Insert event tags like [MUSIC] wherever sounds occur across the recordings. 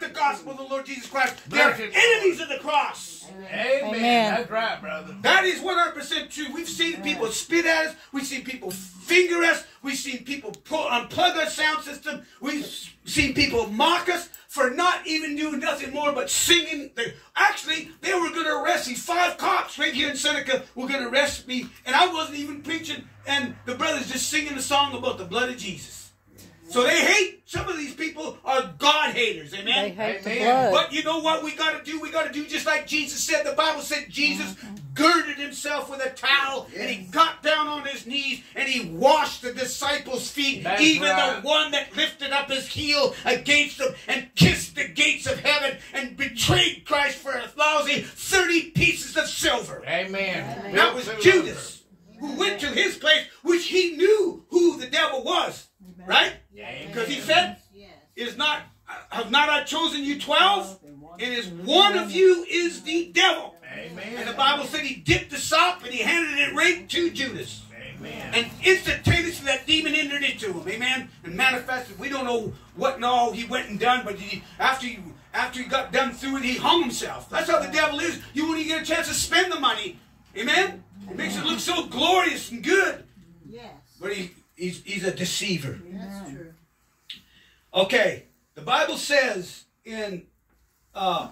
the gospel of the Lord Jesus Christ. They're enemies of the cross. Amen. Amen. That's right, brother. That is 100% true. We've seen people spit at us. We've seen people finger us. We've seen people pull, unplug our sound system. We've seen people mock us for not even doing nothing more but singing. They, actually, they were going to arrest me. Five cops right here in Seneca were going to arrest me, and I wasn't even preaching. And the brothers just singing a song about the blood of Jesus. So they hate. Some of these people are God haters. They Amen. hate the Amen. blood. But you know what we got to do? We got to do just like Jesus said. The Bible said Jesus uh-huh. girded himself with a towel and he got down on his knees and he washed the disciples' feet, That's even right. the one that lifted up his heel against them and kissed the gates of heaven and betrayed Christ for a lousy 30 pieces of silver. Amen. That was Judas, who went to his place, which he knew who the devil was, right? Because he said, "Is not have not I chosen you twelve? And is one of you is the devil." Amen. And the Bible said he dipped the sop and he handed it right to Judas. Amen. And instantaneously that demon entered into him, amen, and manifested. We don't know what and all he went and done, but he, after he after he got done through it, he hung himself. That's how the devil is. You won't even get a chance to spend the money, amen. It makes it look so glorious and good, Yes, but he he's, he's a deceiver. that's true. Okay, the Bible says in uh,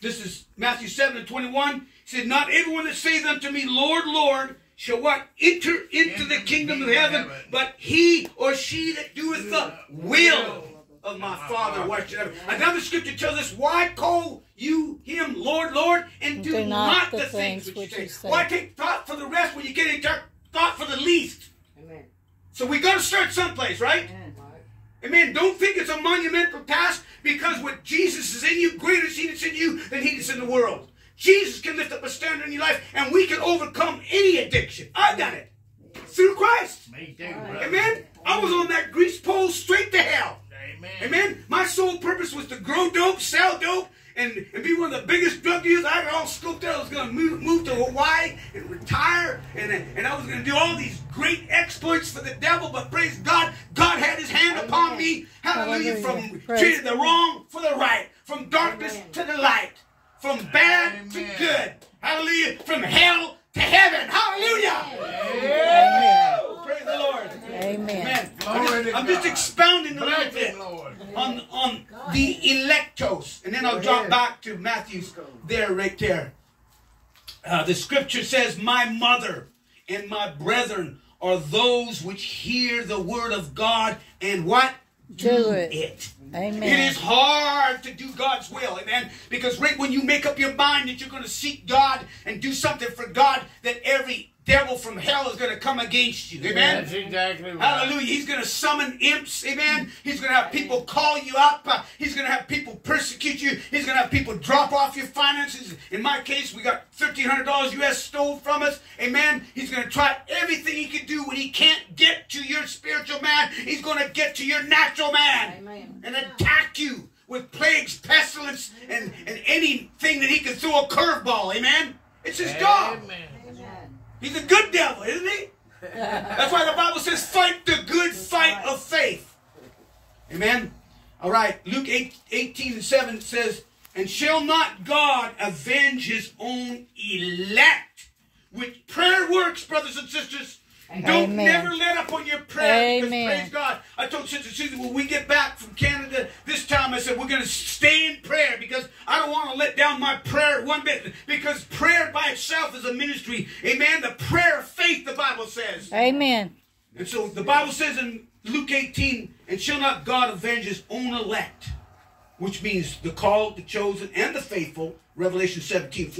this is Matthew 7 and 21, he said, Not everyone that saith unto me, Lord, Lord, shall what? Enter into the kingdom of heaven, but he or she that doeth the will of my Father which in heaven. Another scripture tells us, Why call you him Lord, Lord, and do, not, the things which you say? Why take thought for the rest when you get into thought for the least? Amen. So we got to start someplace, right? Amen. Don't think it's a monumental task because what Jesus is in you, greater is he that's in you than he that's in the world. Jesus can lift up a standard in your life and we can overcome any addiction. I've done it through Christ. Me too, brother. Amen. I was on that grease pole straight to hell. Amen. Amen. My sole purpose was to grow dope, sell dope, and, and be one of the biggest drug dealers. I had all scoped out. I was going to move, move to Hawaii and retire, and, and I was going to do all these great exploits for the devil. But praise Hallelujah. Hallelujah. From Praise treating the wrong for the right, from darkness to the light, from bad to good. Hallelujah. From hell to heaven. Hallelujah. Amen. Woo! Praise the Lord. Amen. Amen. I'm just, I'm just expounding a little bit on on the electos, and then I'll drop back to Matthew's there, right there. Uh, the scripture says, "My mother and my brethren are those which hear the word of God and what Do it. it." It Amen. It is hard to do God's will, amen. Because right when you make up your mind that you're going to seek God and do something for God, that every devil from hell is going to come against you, amen. That's exactly right. Hallelujah. He's going to summon imps. Amen. He's going to have people call you up. Uh, he's going to have people persecute you. He's going to have people drop off your finances. In my case, we got $1,300 US stole from us. Amen. He's going to try everything he can do when he can't get to your spiritual man. He's going to get to your natural man Amen. and attack you with plagues, pestilence, and, and anything that he can throw a curveball. Amen. It's his job. Amen. Amen. He's a good devil, isn't he? [LAUGHS] That's why the Bible says, fight the good fight of faith. Amen. All right. Luke 8, 18 and 7 says, And shall not God avenge his own elect? With prayer works, brothers and sisters. Don't Amen. never let up on your prayer because praise God. I told Sister Susan when we get back from Canada this time, I said we're going to stay in prayer because I don't want to let down my prayer one bit because prayer by itself is a ministry. Amen. The prayer of faith, the Bible says. Amen. And so the Bible says in Luke 18, and shall not God avenge his own elect, which means the called, the chosen, and the faithful, Revelation 17.